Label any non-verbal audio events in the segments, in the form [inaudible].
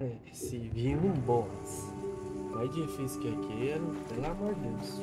É, se um boss mais difícil que aquele, pelo amor de Deus.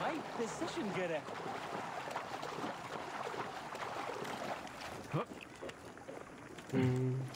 Right decision, good Huh. Hmm.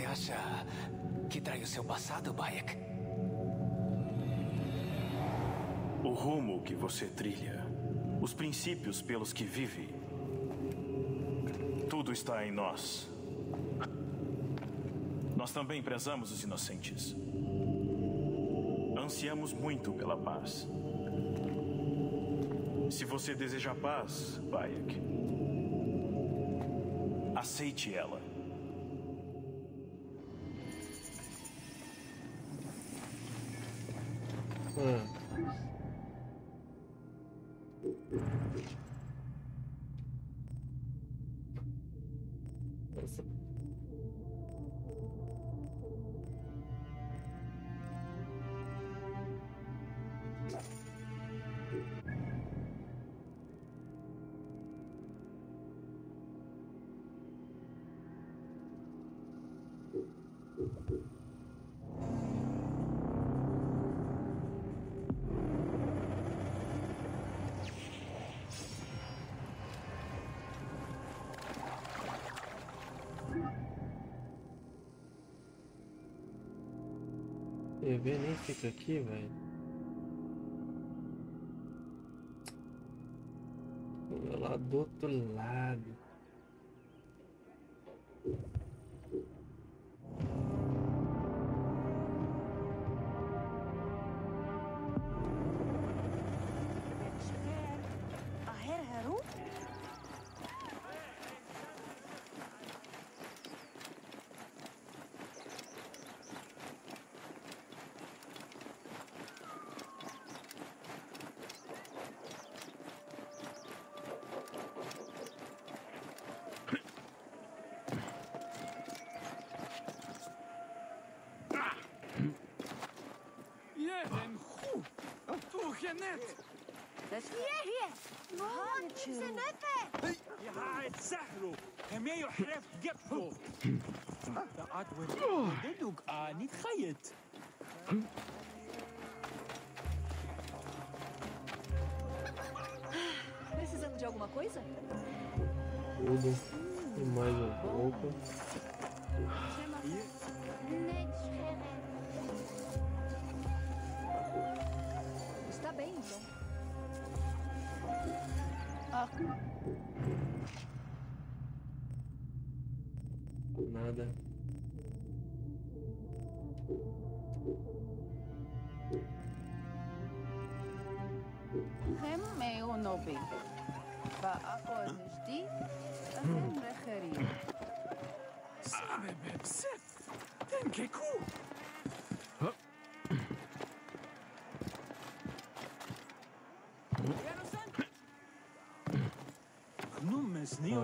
Você acha que trai o seu passado, Bayek? O rumo que você trilha, os princípios pelos que vive, tudo está em nós. Nós também prezamos os inocentes. Ansiamos muito pela paz. Se você deseja paz, Bayek, aceite ela. Ah. TV nem fica aqui, velho. Lá do outro lado. Tu genet. Hier, hier. Wat is er net? Ja, het sahlo. En mij حرف جبته. ده أدوى دلوك آه نتخيط. precisando de alguma coisa? Tudo. E mais um pouco. Net bello. Ecco. Nada. هم ونوبي فأقول نجدي هم خريب سابب بسب تنككو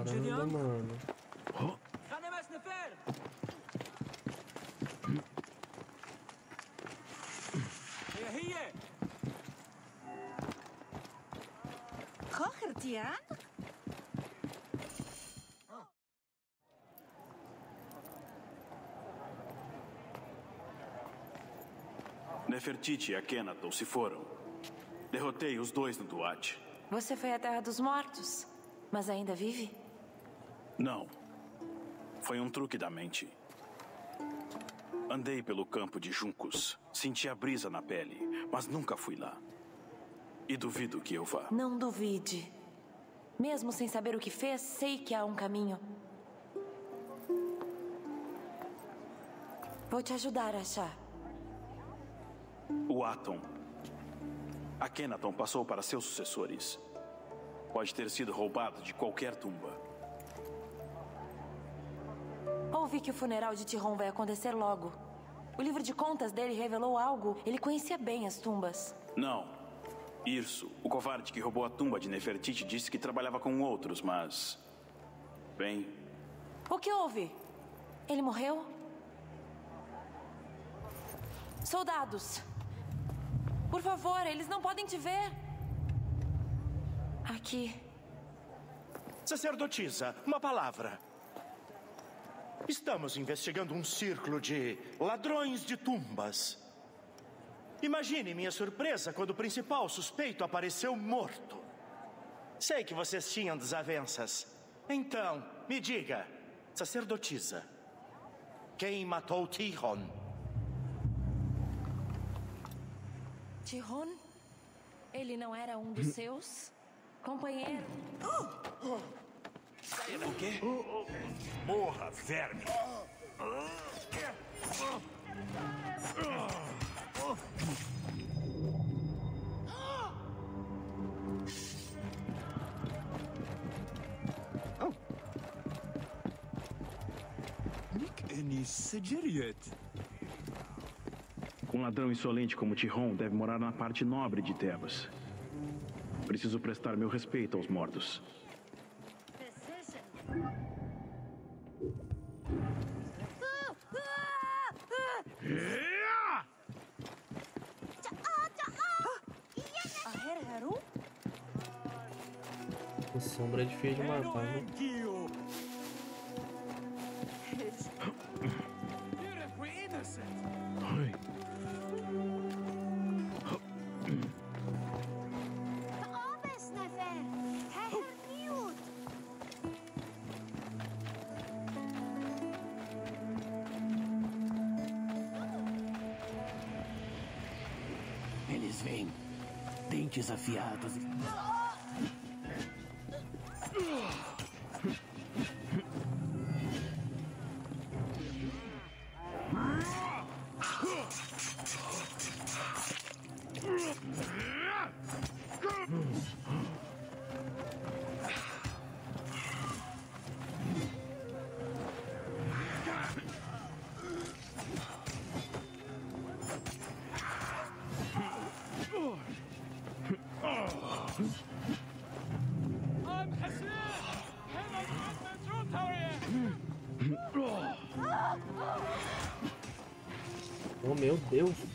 Caramba, mano. Kocher, Nefertiti e Akhenaton se foram. Derrotei os dois no duat. Você foi à Terra dos Mortos, mas ainda vive? Não. Foi um truque da mente. Andei pelo campo de juncos, senti a brisa na pele, mas nunca fui lá. E duvido que eu vá. Não duvide. Mesmo sem saber o que fez, sei que há um caminho. Vou te ajudar a achar. O Atom. Akhenaton passou para seus sucessores. Pode ter sido roubado de qualquer tumba. Ouvi que o funeral de Tihon vai acontecer logo. O livro de contas dele revelou algo. Ele conhecia bem as tumbas. Não. Irso, o covarde que roubou a tumba de Nefertiti, disse que trabalhava com outros, mas. Bem, O que houve? Ele morreu? Soldados! Por favor, eles não podem te ver. Aqui. Sacerdotisa, uma palavra. Estamos investigando um círculo de ladrões de tumbas. Imagine minha surpresa quando o principal suspeito apareceu morto. Sei que vocês tinham desavenças. Então, me diga, sacerdotisa, quem matou Tihon? Tihon? Ele não era um dos seus? Companheiro? [gasps] Saia do quê? Morra, verme! Nisso, Jeriet. Um ladrão insolente como Tihon deve morar na parte nobre de Tebas. Preciso prestar meu respeito aos mortos. A sombra é difícil de matar, né? desgraciados meu Deus.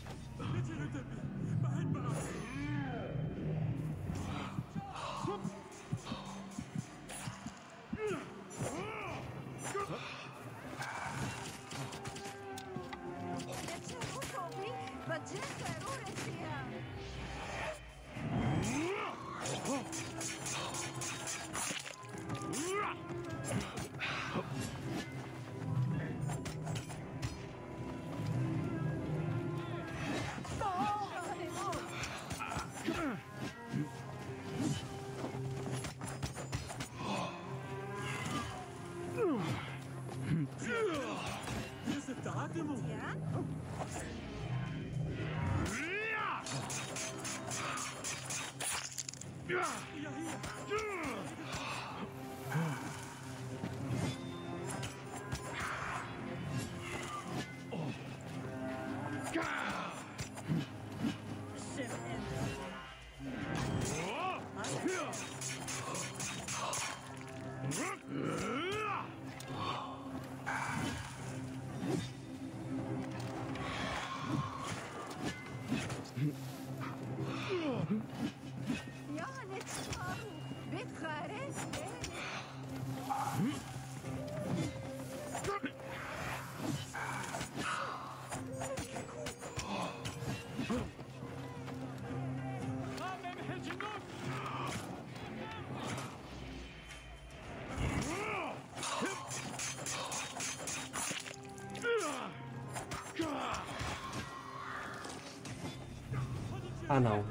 Ah, não.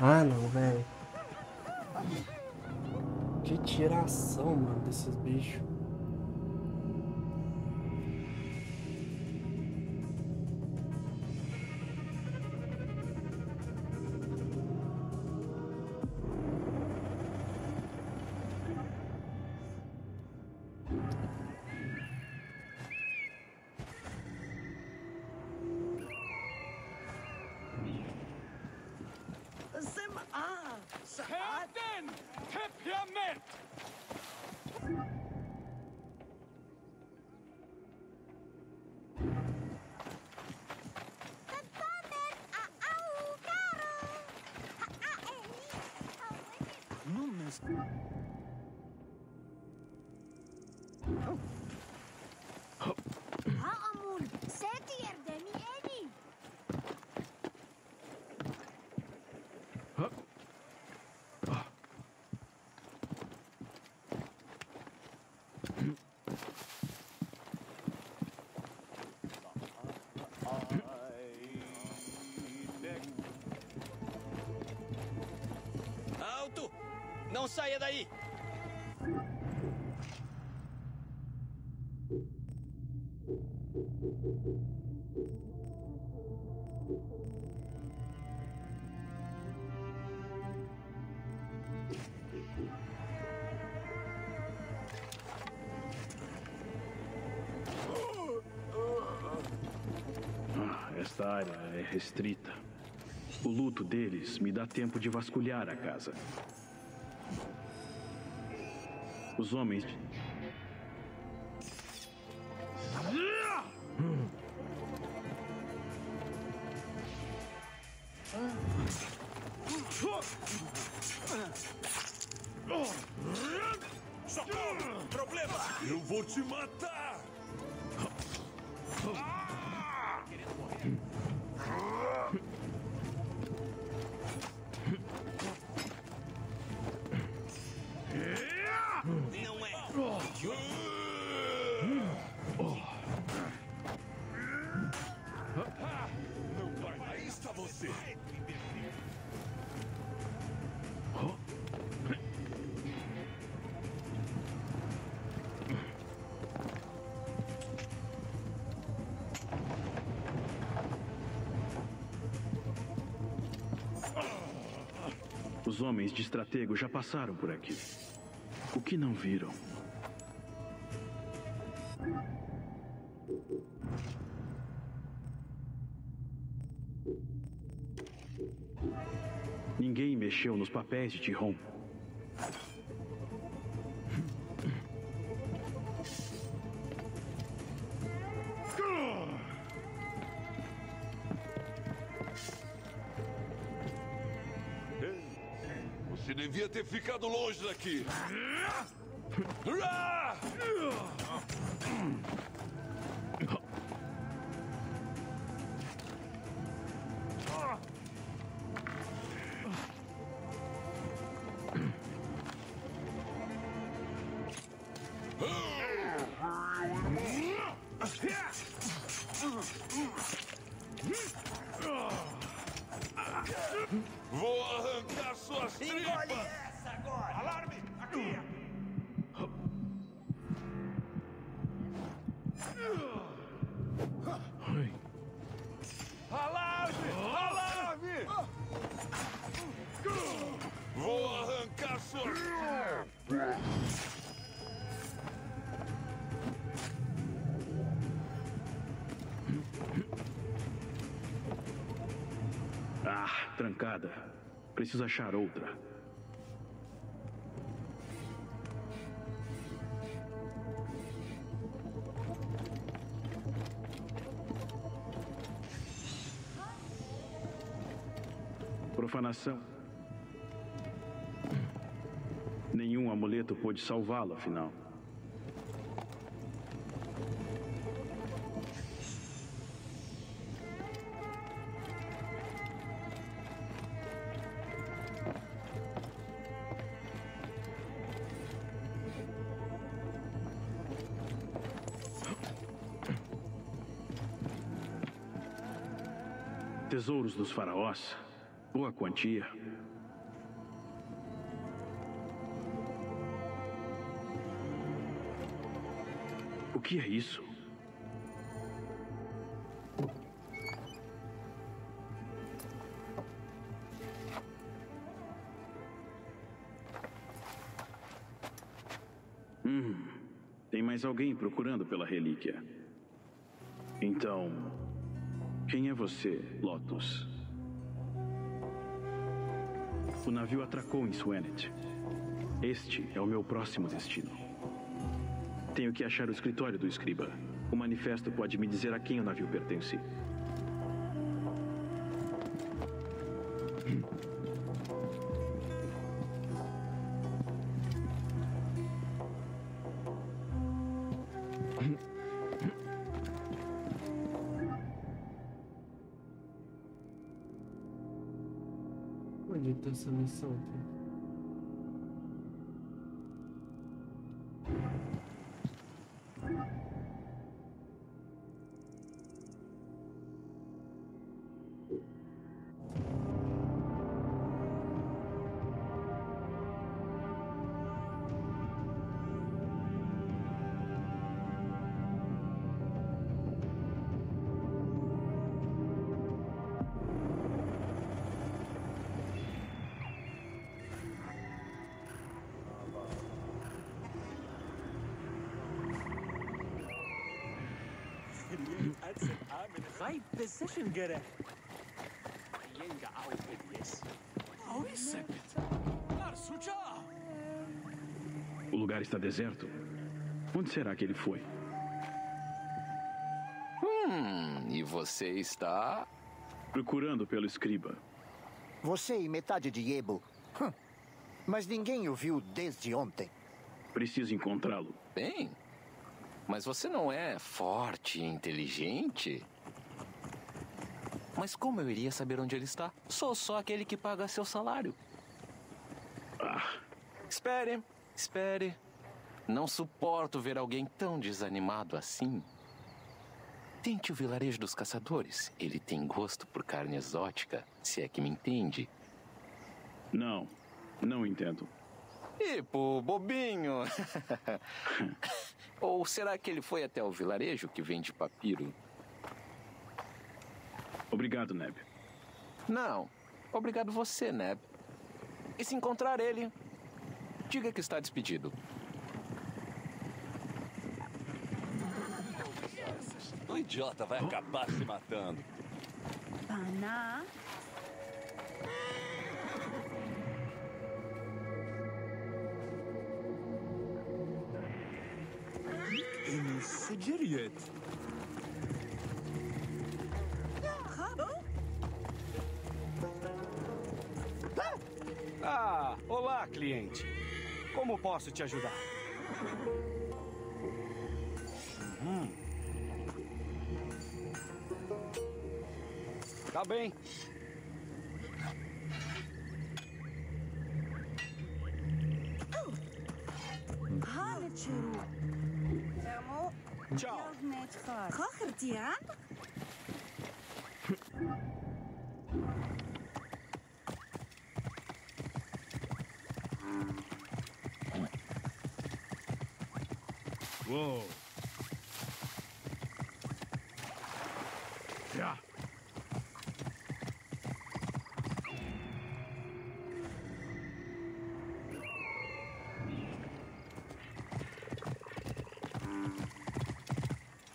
Ah, não, velho. Que tiração, mano, desses bichos. Pip your Não saia daí! Ah, esta área é restrita. O luto deles me dá tempo de vasculhar a casa. Os homens. Socorro! Problema! Eu vou te matar! Os homens de estratego já passaram por aqui. O que não viram? Ninguém mexeu nos papéis de Tiron. Ficado longe daqui. Agora! Alarme! Aqui! Alarme! Alarme! Vou Ah, trancada. Preciso achar outra. Profanação. Nenhum amuleto pôde salvá-lo, afinal. Tesouros dos faraós. Boa quantia. O que é isso? Hum, tem mais alguém procurando pela relíquia. Então, quem é você, Lotus? O navio atracou em Swanet. Este é o meu próximo destino. Tenho que achar o escritório do escriba. O manifesto pode me dizer a quem o navio pertence. Tá right decision gereği. O lugar está deserto. Onde será que ele foi? Hum, e você está? Procurando pelo escriba. Você e metade de Yebo. Hum. Mas ninguém o viu desde ontem. Preciso encontrá-lo. Bem, mas você não é forte e inteligente? Mas como eu iria saber onde ele está? Sou só aquele que paga seu salário. Ah. Espere, espere. Não suporto ver alguém tão desanimado assim. Tente o vilarejo dos caçadores. Ele tem gosto por carne exótica, se é que me entende. Não, não entendo. Tipo, bobinho. [laughs] Ou será que ele foi até o vilarejo que vende papiro? Obrigado, Neb. Não. Obrigado você, Neb. E se encontrar ele, diga que está despedido. O idiota vai acabar se matando. Paná. Содержит. Ah, olá, cliente. Como posso te ajudar? Hum. Tá bem.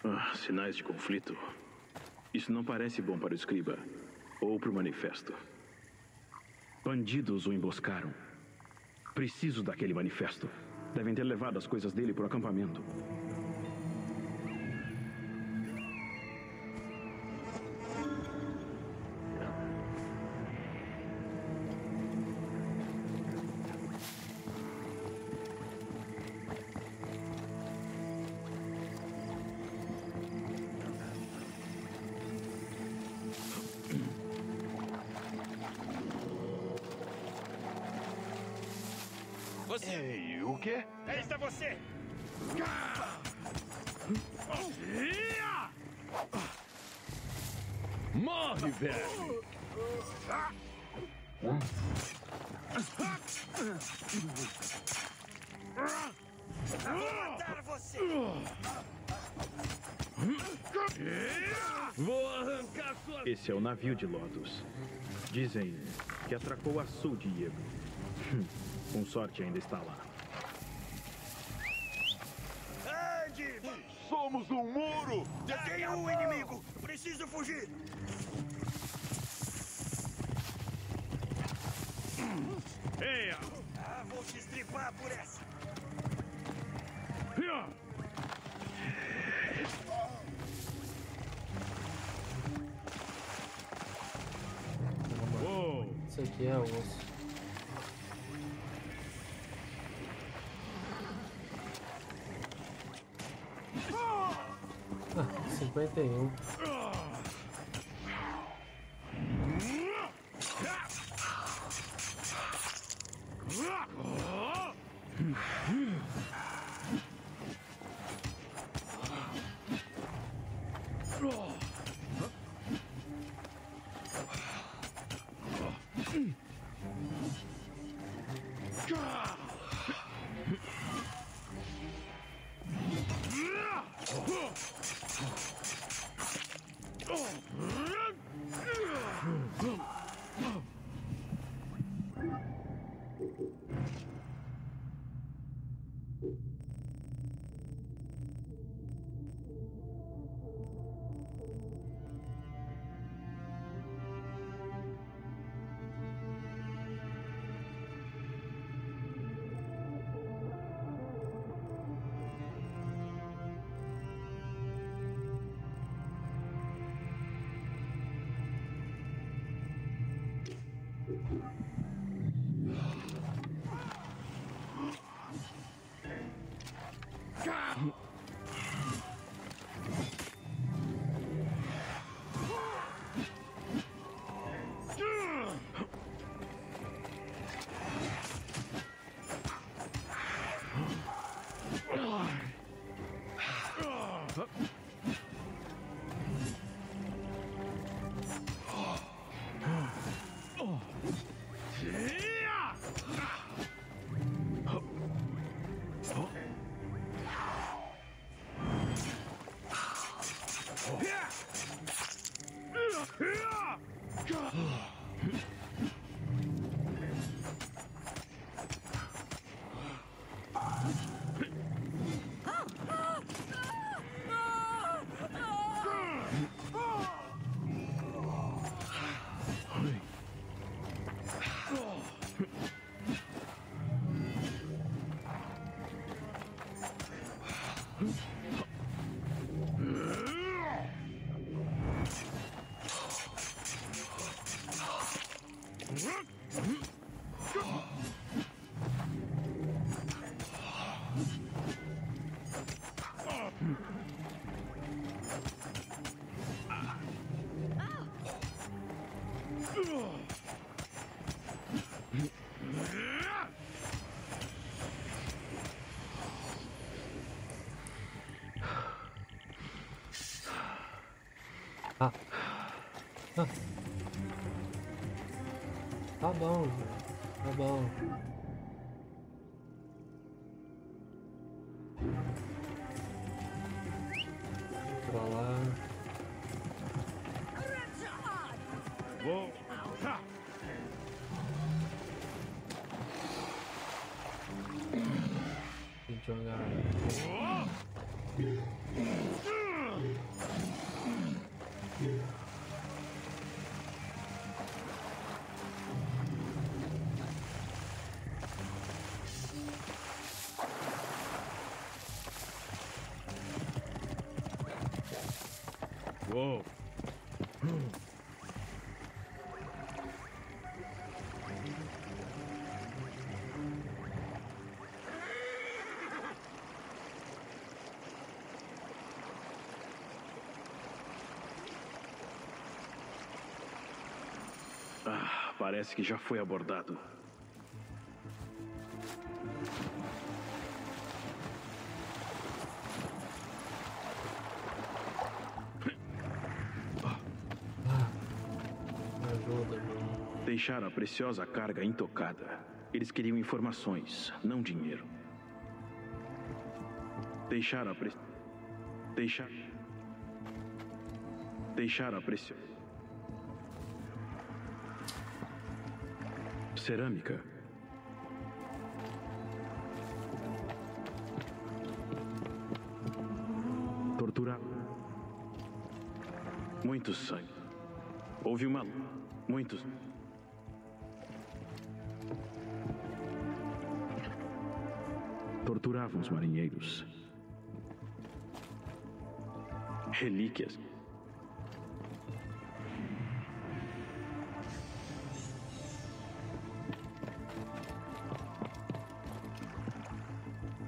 Ah, sinais de conflito. Isso não parece bom para o escriba ou para o manifesto. Bandidos o emboscaram. Preciso daquele manifesto. Devem ter levado as coisas dele para o acampamento. Vou matar você! Vou arrancar sua. Esse é o navio de Lotus. Dizem que atracou a sul de Iebo. Hum, Com sorte ainda está lá. Ande! Somos um muro! Detenha o inimigo! Preciso fugir! Eia! Ah, vou te estripar por essa! Isso aqui é osso. Ah, [laughs] 51. Bom, velho. Tá bom. Uou. Ah, parece que já foi abordado. Deixaram a preciosa carga intocada. Eles queriam informações, não dinheiro. Deixaram a pre... Deixar... Deixaram a preciosa... Cerâmica. Torturar. Muito sangue. Houve uma. Muitos. Torturavam os marinheiros. Relíquias.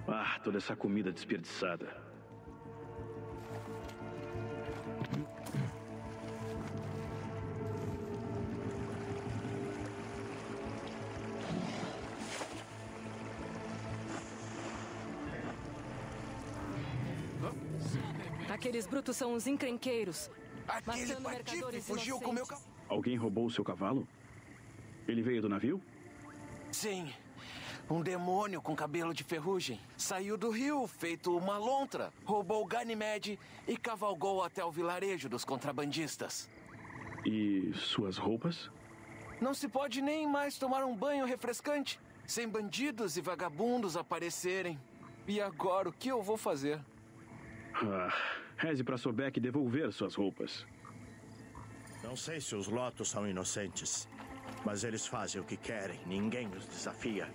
Ah, toda essa comida desperdiçada. Aqueles brutos são os encrenqueiros. Aquele patife fugiu com meu inocentes. Alguém roubou o seu cavalo? Ele veio do navio? Sim. Um demônio com cabelo de ferrugem. Saiu do rio, feito uma lontra. Roubou Ganymede e cavalgou até o vilarejo dos contrabandistas. E suas roupas? Não se pode nem mais tomar um banho refrescante sem bandidos e vagabundos aparecerem. E agora o que eu vou fazer? Ah, Reze para Sobek devolver suas roupas. Não sei se os Lotos são inocentes, mas eles fazem o que querem, ninguém os desafia.